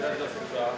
Ja, das ist klar.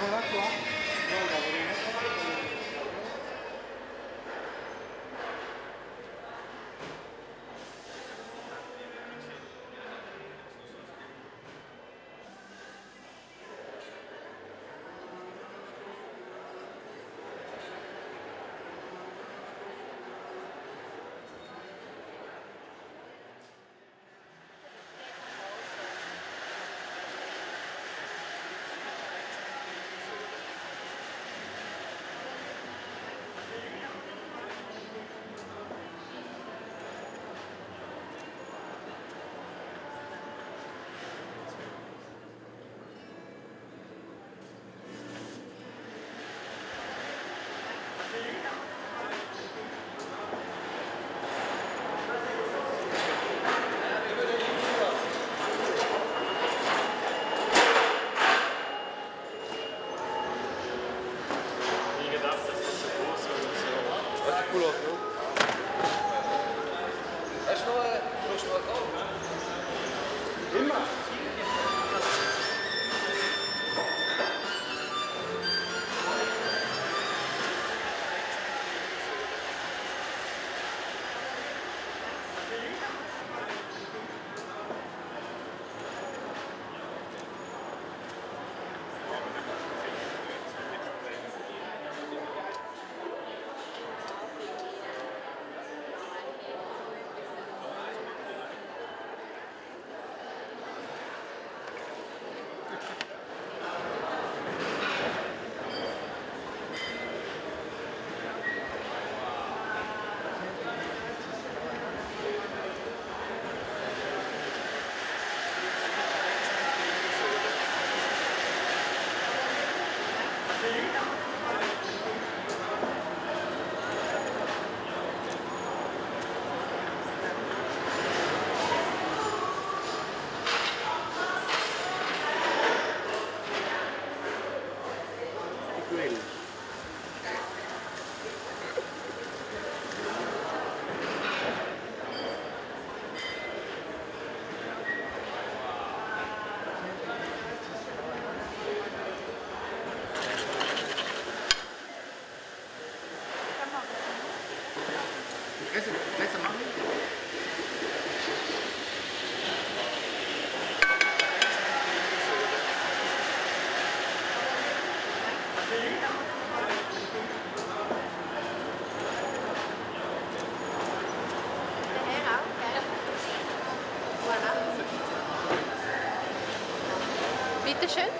Vamos lá, claro. Schnur, Schnur drauf, ne? Immer. Bitteschön.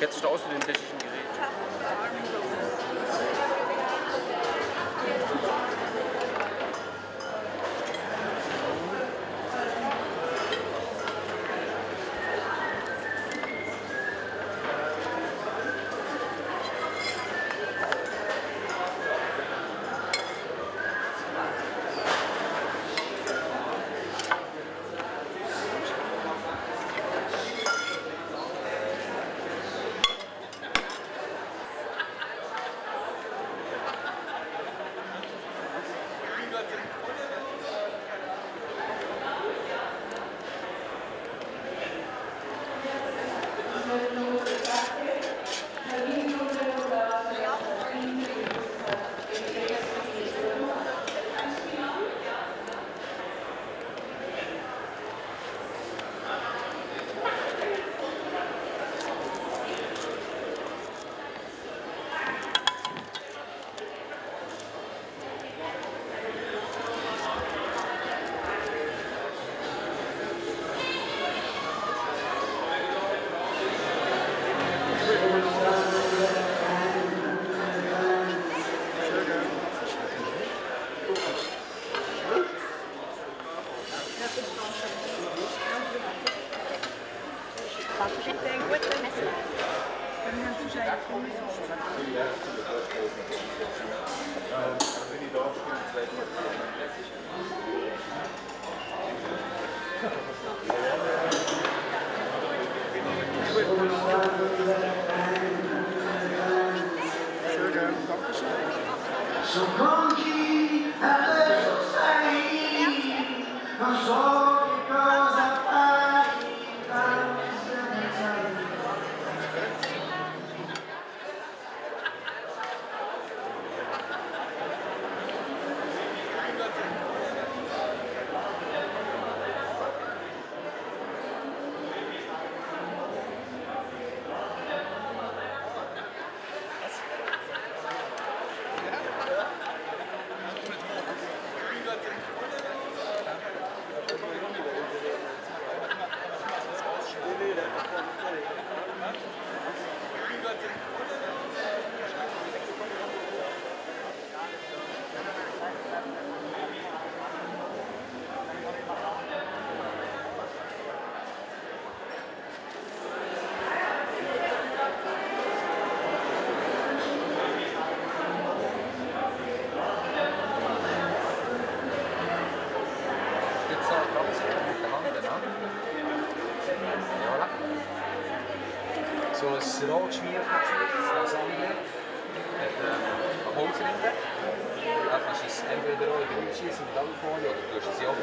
kennt sich da aus mit den technischen So come. sriracha salmiak met een boter in weg. Dat als je is de rode biertjes in het gooien of door jezelf